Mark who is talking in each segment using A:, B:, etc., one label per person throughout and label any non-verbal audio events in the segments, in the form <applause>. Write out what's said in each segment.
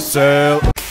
A: Sail.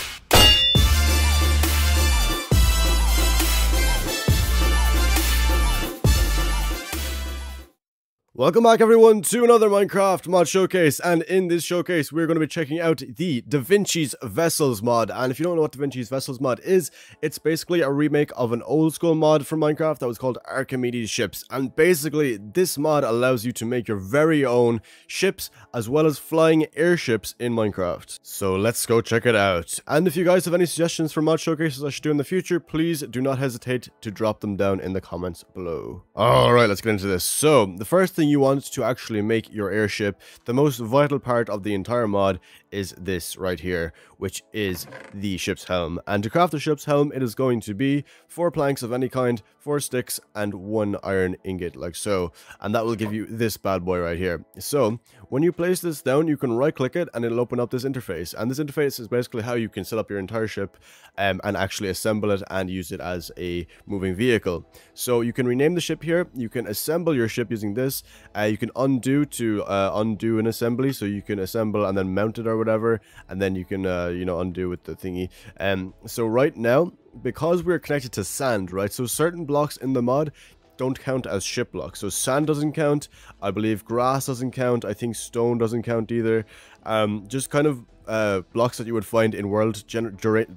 A: Welcome back everyone to another Minecraft mod showcase and in this showcase we're going to be checking out the Da Vinci's Vessels mod and if you don't know what Da Vinci's Vessels mod is it's basically a remake of an old school mod from Minecraft that was called Archimedes ships and basically this mod allows you to make your very own ships as well as flying airships in Minecraft. So let's go check it out and if you guys have any suggestions for mod showcases I should do in the future please do not hesitate to drop them down in the comments below. Alright let's get into this. So the first thing thing you want to actually make your airship, the most vital part of the entire mod is this right here, which is the ship's helm. And to craft the ship's helm, it is going to be four planks of any kind, four sticks, and one iron ingot, like so. And that will give you this bad boy right here. So, when you place this down, you can right-click it, and it'll open up this interface. And this interface is basically how you can set up your entire ship um, and actually assemble it and use it as a moving vehicle. So, you can rename the ship here, you can assemble your ship using this, uh, you can undo to uh, undo an assembly, so you can assemble and then mount it or whatever, and then you can, uh, you know, undo with the thingy. Um, so right now, because we're connected to sand, right, so certain blocks in the mod don't count as ship blocks. So sand doesn't count, I believe grass doesn't count, I think stone doesn't count either. Um, just kind of uh, blocks that you would find in world gener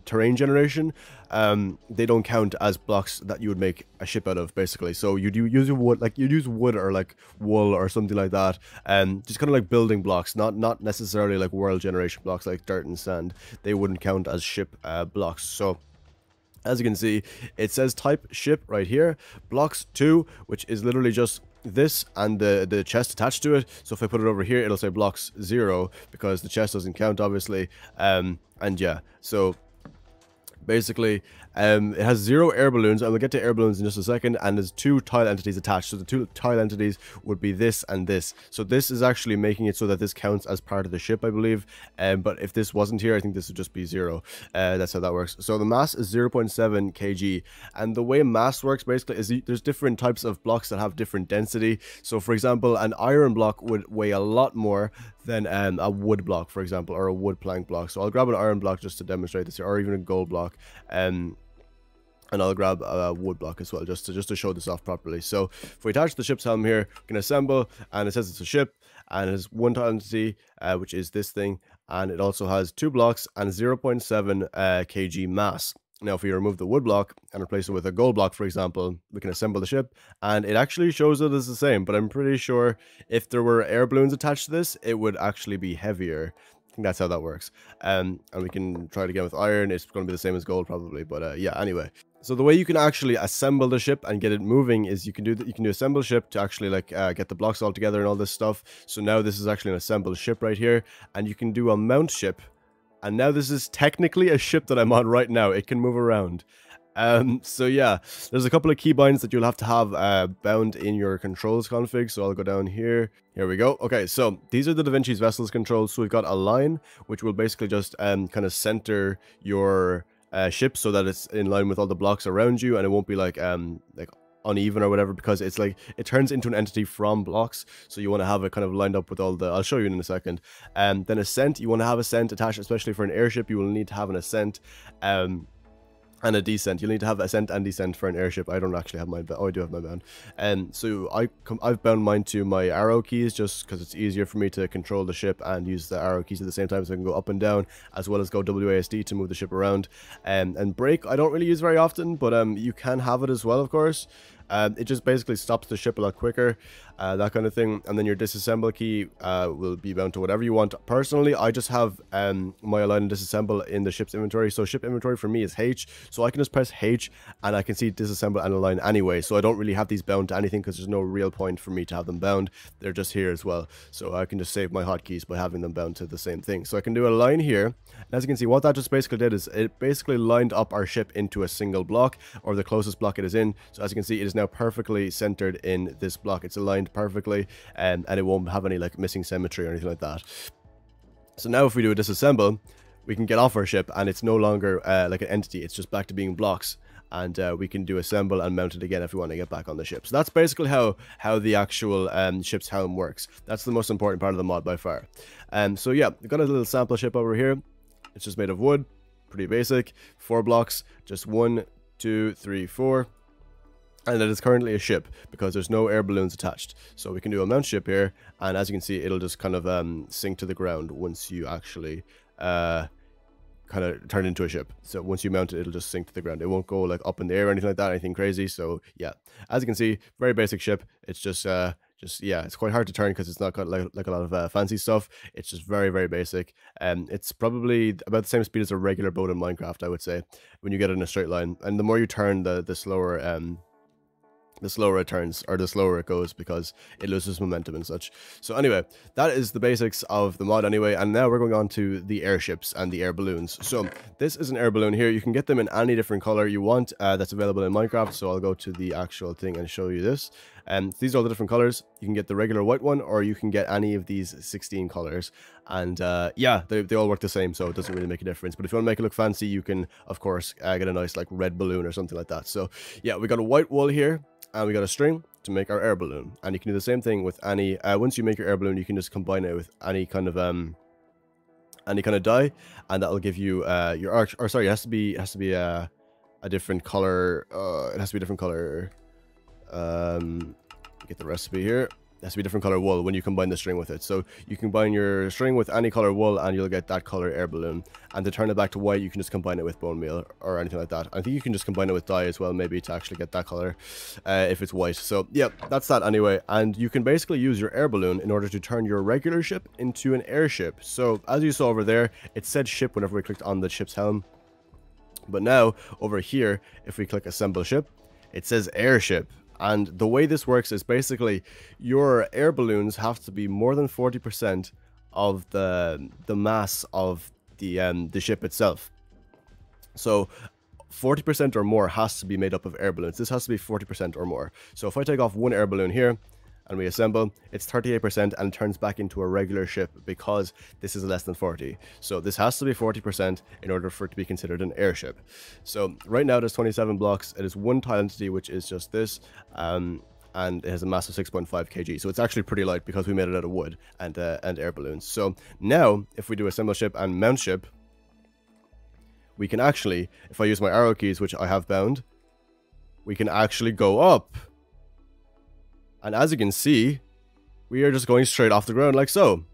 A: terrain generation, um, they don't count as blocks that you would make a ship out of, basically. So you'd use wood, like you'd use wood or like wool or something like that, and just kind of like building blocks, not not necessarily like world generation blocks like dirt and sand. They wouldn't count as ship uh, blocks. So as you can see, it says type ship right here, blocks 2, which is literally just this and the, the chest attached to it. So if I put it over here, it'll say blocks 0 because the chest doesn't count, obviously. Um, and yeah, so basically um, it has zero air balloons, and we'll get to air balloons in just a second, and there's two tile entities attached. So the two tile entities would be this and this. So this is actually making it so that this counts as part of the ship, I believe. Um, but if this wasn't here, I think this would just be zero. Uh, that's how that works. So the mass is 0.7 kg, and the way mass works basically is there's different types of blocks that have different density. So for example, an iron block would weigh a lot more than um, a wood block, for example, or a wood plank block. So I'll grab an iron block just to demonstrate this, here, or even a gold block. Um, and I'll grab a wood block as well just to just to show this off properly. So if we attach the ship's helm here, we can assemble and it says it's a ship and it has one entity uh, which is this thing and it also has two blocks and 0.7 uh, kg mass. Now, if we remove the wood block and replace it with a gold block, for example, we can assemble the ship, and it actually shows it as the same, but I'm pretty sure if there were air balloons attached to this, it would actually be heavier I think that's how that works. Um, and we can try it again with iron. It's going to be the same as gold probably. But uh, yeah, anyway. So the way you can actually assemble the ship and get it moving is you can do that you can do assemble ship to actually like uh, get the blocks all together and all this stuff. So now this is actually an assembled ship right here, and you can do a mount ship. And now this is technically a ship that I'm on right now. It can move around. Um, so yeah, there's a couple of keybinds that you'll have to have uh, bound in your controls config. So I'll go down here. Here we go. Okay, so these are the Da Vinci's Vessels controls. So we've got a line, which will basically just um, kind of center your uh, ship so that it's in line with all the blocks around you and it won't be like um like uneven or whatever because it's like it turns into an entity from blocks. So you want to have it kind of lined up with all the i'll show you in a second. And um, then ascent you want to have a ascent attached especially for an airship you will need to have an ascent. Um and a descent. You'll need to have ascent and descent for an airship. I don't actually have but oh, I do have my bound. And so I I've bound mine to my arrow keys just because it's easier for me to control the ship and use the arrow keys at the same time, so I can go up and down as well as go WASD to move the ship around. Um, and brake I don't really use very often, but um, you can have it as well, of course. Um, it just basically stops the ship a lot quicker, uh, that kind of thing. And then your disassemble key uh, will be bound to whatever you want. Personally, I just have um, my align and disassemble in the ship's inventory. So ship inventory for me is H. So I can just press H and I can see disassemble and align anyway. So I don't really have these bound to anything because there's no real point for me to have them bound. They're just here as well. So I can just save my hotkeys by having them bound to the same thing. So I can do a line here. And as you can see, what that just basically did is it basically lined up our ship into a single block or the closest block it is in. So as you can see, it is now perfectly centered in this block. It's aligned perfectly and, and it won't have any like missing symmetry or anything like that. So now if we do a disassemble, we can get off our ship and it's no longer uh, like an entity. It's just back to being blocks and uh, we can do assemble and mount it again if we want to get back on the ship. So that's basically how how the actual um, ship's helm works. That's the most important part of the mod by far. Um, so yeah, got a little sample ship over here. It's just made of wood, pretty basic. Four blocks, just one, two, three, four and that is currently a ship because there's no air balloons attached. So we can do a mount ship here, and as you can see, it'll just kind of um, sink to the ground once you actually uh, kind of turn into a ship. So once you mount it, it'll just sink to the ground. It won't go like up in the air or anything like that, anything crazy. So yeah, as you can see, very basic ship. It's just uh, just yeah, it's quite hard to turn because it's not got like, like a lot of uh, fancy stuff. It's just very very basic, and it's probably about the same speed as a regular boat in Minecraft. I would say when you get in a straight line, and the more you turn, the the slower um the slower it turns or the slower it goes because it loses momentum and such. So anyway, that is the basics of the mod anyway, and now we're going on to the airships and the air balloons. So this is an air balloon here. You can get them in any different color you want uh, that's available in Minecraft. So I'll go to the actual thing and show you this. And um, these are all the different colors. You can get the regular white one or you can get any of these 16 colors. And uh, yeah, they, they all work the same, so it doesn't really make a difference. But if you want to make it look fancy, you can, of course, uh, get a nice like red balloon or something like that. So yeah, we got a white wool here and we got a string to make our air balloon. And you can do the same thing with any, uh, once you make your air balloon, you can just combine it with any kind of, um, any kind of dye, and that'll give you, uh, your arch, or sorry, it has to be, it has to be, uh, a different color, uh, it has to be a different color, um, get the recipe here has to be different color wool when you combine the string with it. So you combine your string with any color wool and you'll get that color air balloon. And to turn it back to white, you can just combine it with bone meal or anything like that. I think you can just combine it with dye as well, maybe to actually get that color uh, if it's white. So yeah, that's that anyway. And you can basically use your air balloon in order to turn your regular ship into an airship. So as you saw over there, it said ship whenever we clicked on the ship's helm. But now over here, if we click assemble ship, it says airship. And the way this works is basically your air balloons have to be more than 40% of the the mass of the um, the ship itself. So 40% or more has to be made up of air balloons. This has to be 40% or more. So if I take off one air balloon here, and we assemble, it's 38% and turns back into a regular ship because this is less than 40. So this has to be 40% in order for it to be considered an airship. So right now there's 27 blocks. It is one tile entity, which is just this. Um, and it has a mass of 6.5 kg. So it's actually pretty light because we made it out of wood and uh, and air balloons. So now, if we do assemble ship and mount ship, we can actually, if I use my arrow keys, which I have bound, we can actually go up. And as you can see, we are just going straight off the ground like so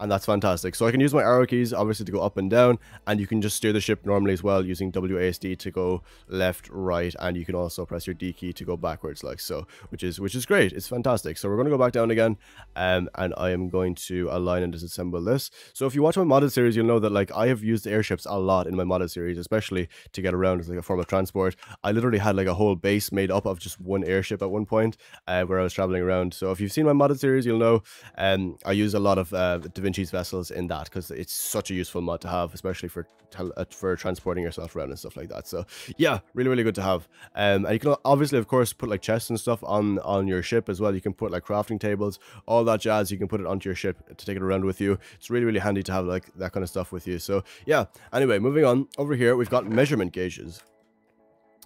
A: and that's fantastic. So I can use my arrow keys obviously to go up and down and you can just steer the ship normally as well using WASD to go left, right and you can also press your D key to go backwards like so, which is which is great. It's fantastic. So we're going to go back down again um, and I am going to align and disassemble this. So if you watch my modded series, you'll know that like I have used airships a lot in my modded series, especially to get around as like a form of transport. I literally had like a whole base made up of just one airship at one point uh, where I was traveling around. So if you've seen my modded series, you'll know um, I use a lot of uh, Vinci's vessels in that because it's such a useful mod to have, especially for uh, for transporting yourself around and stuff like that. So yeah, really really good to have. Um, and you can obviously of course put like chests and stuff on on your ship as well. You can put like crafting tables, all that jazz. You can put it onto your ship to take it around with you. It's really really handy to have like that kind of stuff with you. So yeah. Anyway, moving on over here, we've got measurement gauges.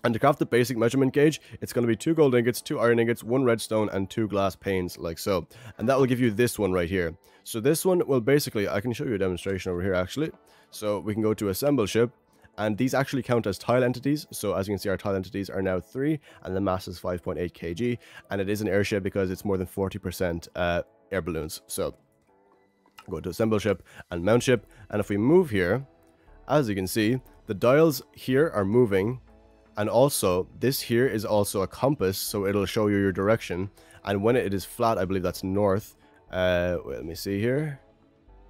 A: And to craft the basic measurement gauge, it's going to be two gold ingots, two iron ingots, one redstone, and two glass panes, like so. And that will give you this one right here. So this one will basically, I can show you a demonstration over here actually. So we can go to assemble ship, and these actually count as tile entities. So as you can see, our tile entities are now 3, and the mass is 5.8 kg. And it is an airship because it's more than 40% uh, air balloons. So go to assemble ship and mount ship. And if we move here, as you can see, the dials here are moving and also, this here is also a compass, so it'll show you your direction. And when it is flat, I believe that's north. Uh, wait, let me see here.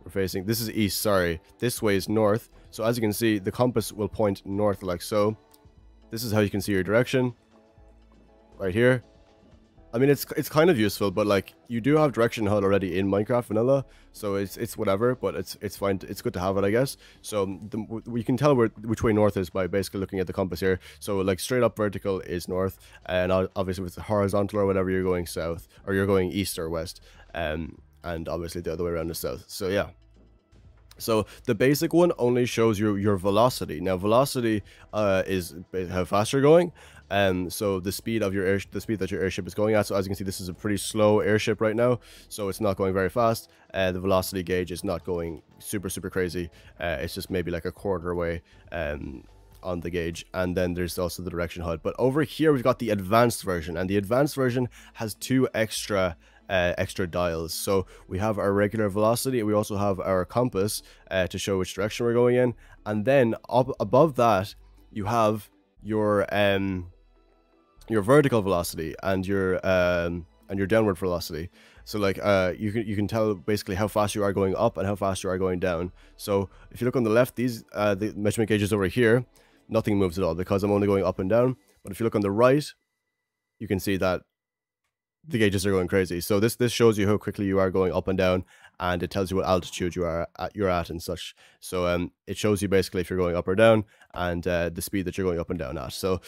A: We're facing, this is east, sorry. This way is north. So as you can see, the compass will point north like so. This is how you can see your direction. Right here. I mean, it's it's kind of useful, but like you do have direction HUD already in Minecraft Vanilla, so it's it's whatever. But it's it's fine. It's good to have it, I guess. So the, we can tell where which way north is by basically looking at the compass here. So like straight up vertical is north, and obviously with horizontal or whatever you're going south, or you're going east or west, um, and obviously the other way around is south. So yeah. So the basic one only shows you your velocity. Now velocity uh, is how fast you're going, and so the speed of your air, the speed that your airship is going at. So as you can see, this is a pretty slow airship right now, so it's not going very fast. Uh, the velocity gauge is not going super super crazy. Uh, it's just maybe like a quarter away. Um, on the gauge and then there's also the direction HUD but over here we've got the advanced version and the advanced version has two extra uh, extra dials. So we have our regular velocity, we also have our compass uh, to show which direction we're going in, and then up above that you have your um your vertical velocity and your um and your downward velocity. So like uh you can you can tell basically how fast you are going up and how fast you are going down. So if you look on the left, these uh the measurement gauges over here, nothing moves at all because I'm only going up and down. But if you look on the right, you can see that the gauges are going crazy. So this this shows you how quickly you are going up and down, and it tells you what altitude you are at, you're at and such. So um, it shows you basically if you're going up or down, and uh, the speed that you're going up and down at. So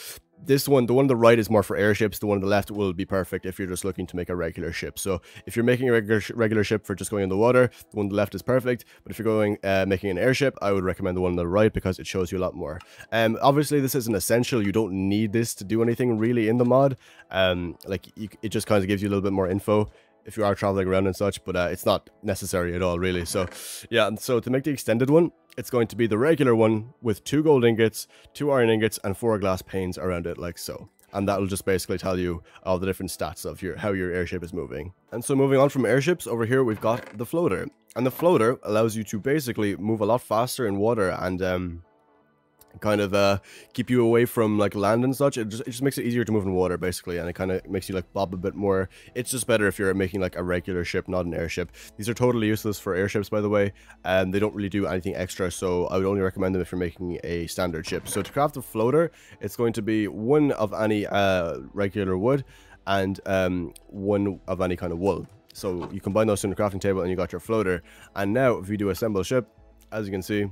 A: this one, the one on the right is more for airships. The one on the left will be perfect if you're just looking to make a regular ship. So if you're making a regular regular ship for just going in the water, the one on the left is perfect. But if you're going uh, making an airship, I would recommend the one on the right because it shows you a lot more. Um, obviously this isn't essential. You don't need this to do anything really in the mod. Um, like you, it just kind of gives you a little bit more info if you are traveling around and such, but uh, it's not necessary at all, really. So, yeah, so to make the extended one, it's going to be the regular one with two gold ingots, two iron ingots, and four glass panes around it, like so. And that'll just basically tell you all the different stats of your how your airship is moving. And so moving on from airships, over here we've got the floater. And the floater allows you to basically move a lot faster in water and um, kind of uh, keep you away from like land and such. It just, it just makes it easier to move in water basically, and it kind of makes you like bob a bit more. It's just better if you're making like a regular ship, not an airship. These are totally useless for airships, by the way, and they don't really do anything extra. So I would only recommend them if you're making a standard ship. So to craft a floater, it's going to be one of any uh, regular wood and um, one of any kind of wool. So you combine those in the crafting table and you got your floater. And now if you do assemble ship, as you can see,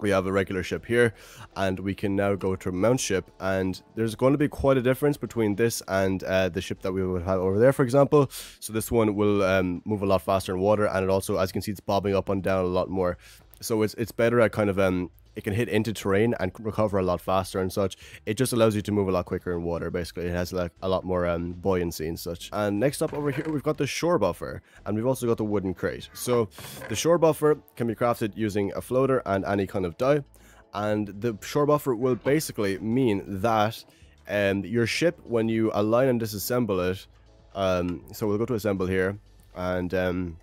A: we have a regular ship here and we can now go to mount ship and there's going to be quite a difference between this and uh, the ship that we would have over there for example. So this one will um, move a lot faster in water and it also as you can see it's bobbing up and down a lot more. So it's it's better at kind of um it can hit into terrain and recover a lot faster and such. It just allows you to move a lot quicker in water, basically. It has like a lot more um, buoyancy and such. And next up over here, we've got the shore buffer, and we've also got the wooden crate. So the shore buffer can be crafted using a floater and any kind of dye. And the shore buffer will basically mean that um, your ship, when you align and disassemble it, um, so we'll go to assemble here, and um,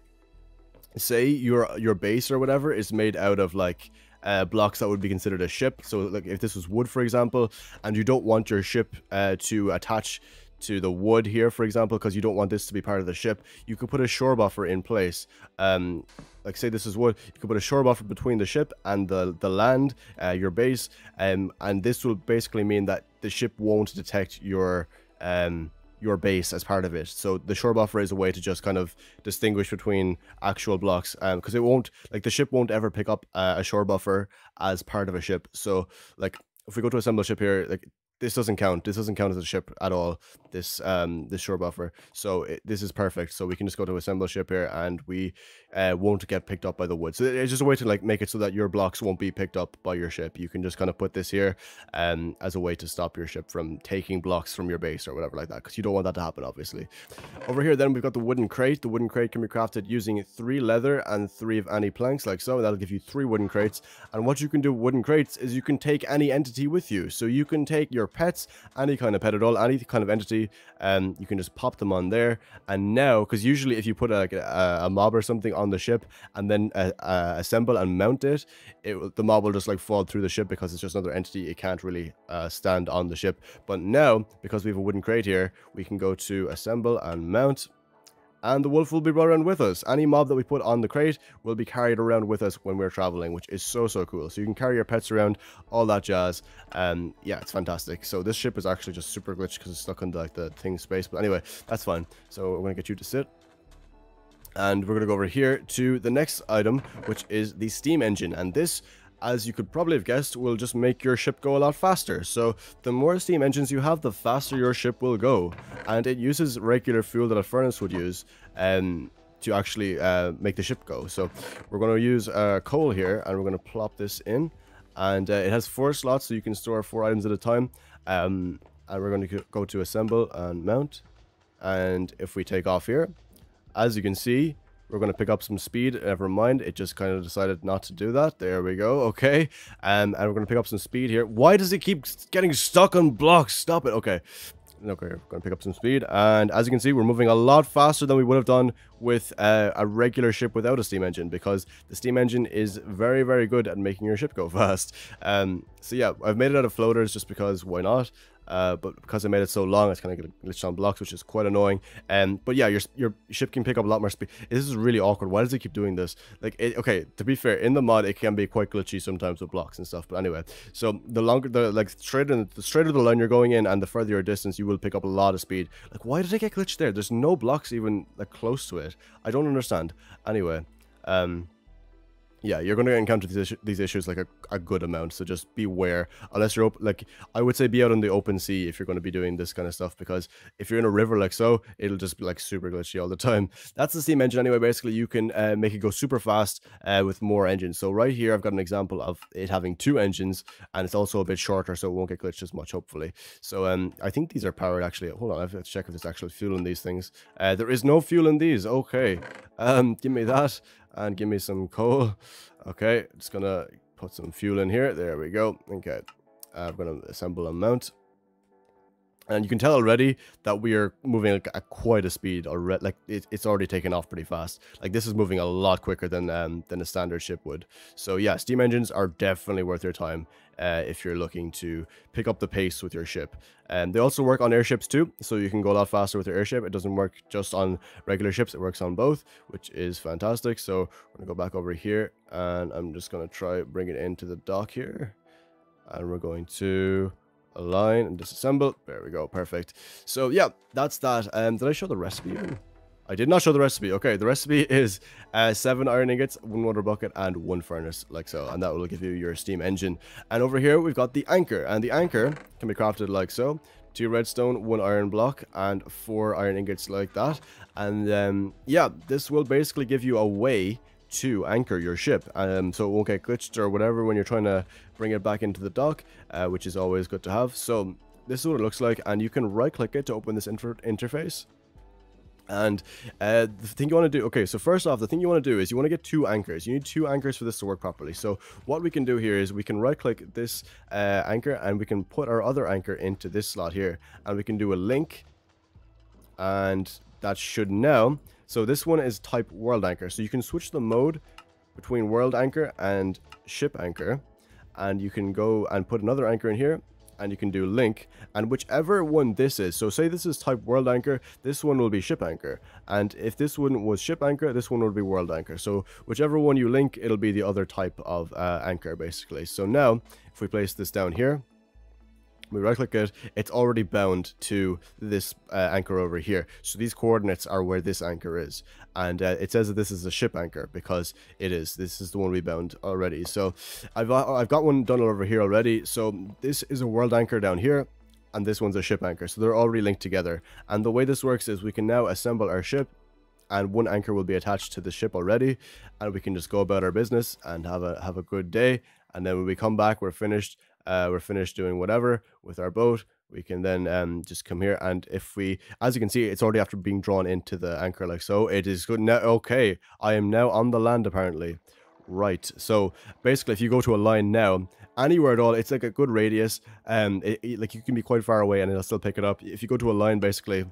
A: say your your base or whatever is made out of like uh, blocks that would be considered a ship. So like if this was wood, for example, and you don't want your ship uh, to attach to the wood here, for example, because you don't want this to be part of the ship, you could put a shore buffer in place. Um, like say this is wood, you could put a shore buffer between the ship and the the land, uh, your base, um, and this will basically mean that the ship won't detect your um your base as part of it. So the shore buffer is a way to just kind of distinguish between actual blocks, because um, it won't like the ship won't ever pick up uh, a shore buffer as part of a ship. So like if we go to assemble ship here, like this doesn't count. This doesn't count as a ship at all. This um this shore buffer. So it, this is perfect. So we can just go to assemble ship here, and we uh, won't get picked up by the wood. So it's just a way to like make it so that your blocks won't be picked up by your ship. You can just kind of put this here um, as a way to stop your ship from taking blocks from your base or whatever like that, because you don't want that to happen, obviously. Over here, then we've got the wooden crate. The wooden crate can be crafted using three leather and three of any planks, like so. That'll give you three wooden crates. And what you can do with wooden crates is you can take any entity with you. So you can take your pets, any kind of pet at all, any kind of entity, and um, you can just pop them on there. And now, because usually if you put a, a, a mob or something on on the ship and then uh, uh, assemble and mount it, it the mob will just like fall through the ship because it's just another entity. It can't really uh, stand on the ship. But now, because we have a wooden crate here, we can go to assemble and mount and the wolf will be brought around with us. Any mob that we put on the crate will be carried around with us when we're traveling, which is so, so cool. So you can carry your pets around, all that jazz. And yeah, it's fantastic. So this ship is actually just super glitched because it's stuck in the, like the thing space. But anyway, that's fine. So we're going to get you to sit. And we're going to go over here to the next item, which is the steam engine. And this, as you could probably have guessed, will just make your ship go a lot faster. So the more steam engines you have, the faster your ship will go. And it uses regular fuel that a furnace would use. And to actually uh, make the ship go. So we're going to use uh, coal here and we're going to plop this in. And uh, it has four slots so you can store four items at a time. Um, and we're going to go to assemble and mount. And if we take off here, as you can see, we're going to pick up some speed. Never mind. It just kind of decided not to do that. There we go. Okay. Um, and we're going to pick up some speed here. Why does it keep getting stuck on blocks? Stop it. Okay. Okay, we're going to pick up some speed. And as you can see, we're moving a lot faster than we would have done with uh, a regular ship without a steam engine because the steam engine is very, very good at making your ship go <laughs> fast. Um, so yeah, I've made it out of floaters just because why not? Uh, but because I made it so long, it's kind of glitched on blocks, which is quite annoying. Um, but yeah, your your ship can pick up a lot more speed. This is really awkward. Why does it keep doing this? Like, it, okay, to be fair, in the mod, it can be quite glitchy sometimes with blocks and stuff. But anyway, so the longer the like straighter the straighter the line you're going in, and the further your distance, you will pick up a lot of speed. Like, why did it get glitched there? There's no blocks even like close to it. I don't understand. Anyway, um, yeah, you're going to encounter these, these issues like a, a good amount. So just beware. Unless you're like, I would say be out on the open sea if you're going to be doing this kind of stuff. Because if you're in a river like so, it'll just be like super glitchy all the time. <laughs> That's the steam engine anyway. Basically, you can uh, make it go super fast uh, with more engines. So right here, I've got an example of it having two engines, and it's also a bit shorter, so it won't get glitched as much, hopefully. So um, I think these are powered actually. Hold on, I have to check if there's actual fuel in these things. Uh, there is no fuel in these. Okay, um, give me that and give me some coal. Okay, just gonna put some fuel in here. There we go. Okay, I'm gonna assemble and mount. And you can tell already that we are moving at quite a speed already. Like it, it's already taken off pretty fast. Like this is moving a lot quicker than um, than a standard ship would. So yeah, steam engines are definitely worth your time uh, if you're looking to pick up the pace with your ship. And um, they also work on airships too, so you can go a lot faster with your airship. It doesn't work just on regular ships; it works on both, which is fantastic. So we're gonna go back over here, and I'm just gonna try bring it into the dock here, and we're going to align and disassemble. There we go. Perfect. So yeah, that's that. Um, did I show the recipe? I did not show the recipe. Okay, the recipe <laughs> is uh, seven iron ingots, one water bucket, and one furnace, like so. And that will give you your steam engine. And over here, we've got the anchor. And the anchor can be crafted like so. Two redstone, one iron block, and four iron ingots like that. And um, yeah, this will basically give you a way to anchor your ship um, so it won't get glitched or whatever when you're trying to bring it back into the dock uh, which is always good to have so this is what it looks like and you can right click it to open this inter interface and uh, the thing you want to do, okay, so first off, the thing you want to do is you want to get two anchors. You need two anchors for this to work properly. So what we can do here is we can right click this uh, anchor and we can put our other anchor into this slot here. And we can do a link and that should now so this one is type world anchor. So you can switch the mode between world anchor and ship anchor. And you can go and put another anchor in here and you can do link and whichever one this is so say this is type world anchor this one will be ship anchor and if this one was ship anchor this one will be world anchor so whichever one you link it'll be the other type of uh, anchor basically so now if we place this down here we right click it, it's already bound to this uh, anchor over here. So these coordinates are where this anchor is. And uh, it says that this is a ship anchor because it is. This is the one we bound already. So I've, uh, I've got one done over here already. So this is a world anchor down here and this one's a ship anchor. So they're already linked together. And the way this works is we can now assemble our ship and one anchor will be attached to the ship already and we can just go about our business and have a have a good day and then when we come back we're finished uh, we're finished doing whatever with our boat we can then um, just come here and if we as you can see it's already after being drawn into the anchor like so it is good now okay i am now on the land apparently. Right so basically if you go to a line now anywhere at all it's like a good radius and um, like you can be quite far away and it'll still pick it up. If you go to a line basically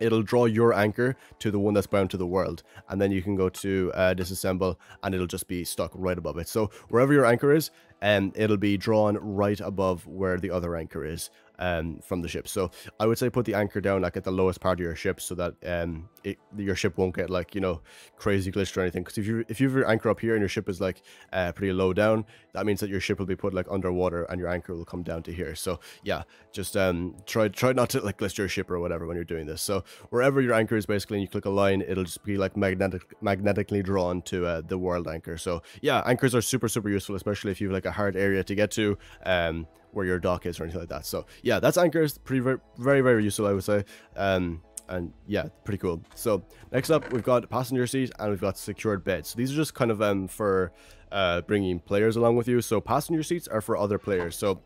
A: it'll draw your anchor to the one that's bound to the world and then you can go to uh, disassemble and it'll just be stuck right above it. So wherever your anchor is and um, it'll be drawn right above where the other anchor is um, from the ship. So I would say put the anchor down like at the lowest part of your ship so that um, it, your ship won't get like, you know, crazy glitched or anything. Because if you if you have your anchor up here and your ship is like uh, pretty low down, that means that your ship will be put like underwater and your anchor will come down to here. So yeah, just um, try try not to like glitch your ship or whatever when you're doing this. So wherever your anchor is basically and you click a line, it'll just be like magnetic magnetically drawn to uh, the world anchor. So yeah, anchors are super super useful, especially if you have like a hard area to get to. Um, where your dock is or anything like that. So yeah, that's anchors. Pretty very very very useful, I would say. Um, and yeah, pretty cool. So next up, we've got passenger seat and we've got secured beds. So these are just kind of um for uh, bringing players along with you. So passenger seats are for other players. So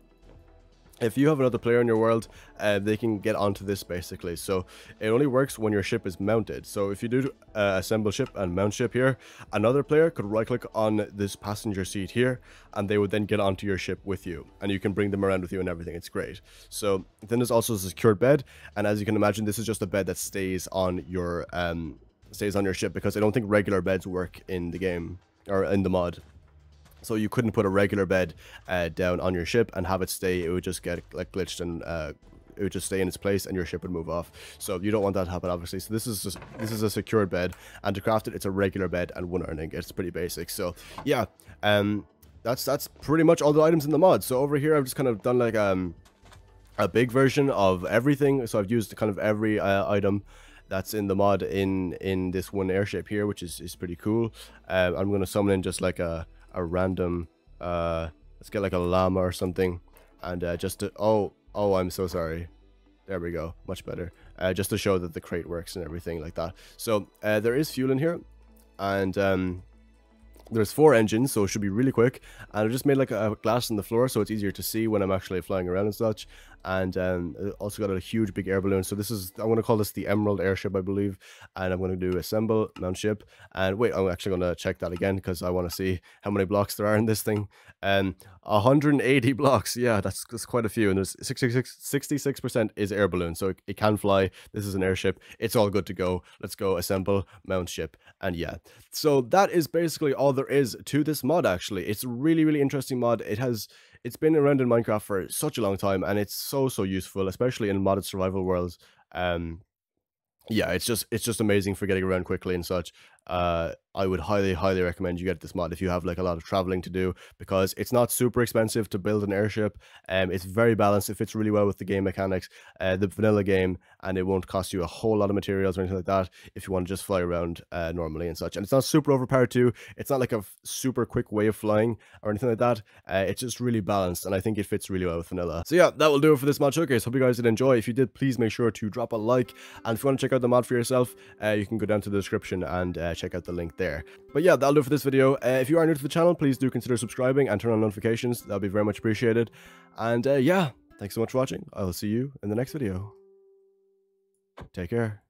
A: if you have another player in your world, uh, they can get onto this basically. So it only works when your ship is mounted. So if you do uh, assemble ship and mount ship here, another player could right click on this passenger seat here and they would then get onto your ship with you and you can bring them around with you and everything. It's great. So then there's also a secured bed. And as you can imagine, this is just a bed that stays on your, um, stays on your ship because I don't think regular beds work in the game or in the mod. So you couldn't put a regular bed uh, down on your ship and have it stay. It would just get like glitched and uh, it would just stay in its place and your ship would move off. So you don't want that to happen, obviously. So this is just, this is a secured bed, and to craft it, it's a regular bed and one earning. It's pretty basic. So yeah, um, that's that's pretty much all the items in the mod. So over here, I've just kind of done like um a big version of everything. So I've used kind of every uh, item that's in the mod in in this one airship here, which is is pretty cool. Uh, I'm gonna summon in just like a a random uh let's get like a llama or something. And uh, just to oh oh i'm so sorry. There we go. Much better. Uh, just to show that the crate works and everything like that. So uh, there is fuel in here. And um there's four engines, so it should be really quick. And I just made like a, glass on the floor, so it's easier to see when I'm actually flying around and such. And um, also got a huge big air balloon. So this is, I'm to call this the Emerald Airship, I believe. And I'm going to do assemble, mount ship. And wait, I'm actually going to check that again because I want to see how many blocks there are in this thing. Um, 180 <laughs> blocks. Yeah, that's, that's quite a few. And there's 66, 66% is air balloon. So it, it can fly. This is an airship. It's all good to go. Let's go assemble, mount ship. And yeah, so that is basically all there is to this mod actually. It's a really, really interesting mod. It has it's been around in Minecraft for such a long time and it's so so useful, especially in modded survival worlds. Um yeah, it's just it's just amazing for getting around quickly and such. Uh, I would highly, highly recommend you get this mod if you have like a lot of traveling to do because it's not super expensive to build an airship. Um, it's very balanced. It fits really well with the game mechanics, uh, the vanilla game, and it won't cost you a whole lot of materials or anything like that if you want to just fly around uh, normally and such. And it's not super overpowered too. It's not like a super quick way of flying or anything like that. Uh, it's just really balanced, and I think it fits really well with vanilla. So yeah, that will do it for this mod showcase. Hope you guys did enjoy. If you did, please make sure to drop a like. And if you want to check out the mod for yourself, uh, you can go down to the description and uh, check out the link there. But yeah, that'll do for this video. Uh, if you are new to the channel, please do consider subscribing and turn on notifications. That'll be very much appreciated. And uh, yeah, thanks so much for watching. I will see you in the next video. Take care.